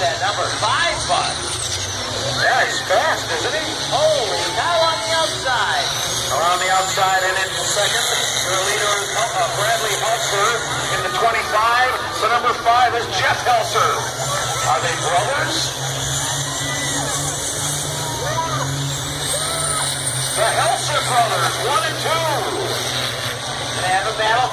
that number five bus. Yeah, he's fast, isn't he? Oh, Holy cow on the outside. Around the outside and into second. Their leader is uh, Bradley Helser in the 25. The number five is Jeff Helser. Are they brothers? The Helser brothers, one and two. They have a battle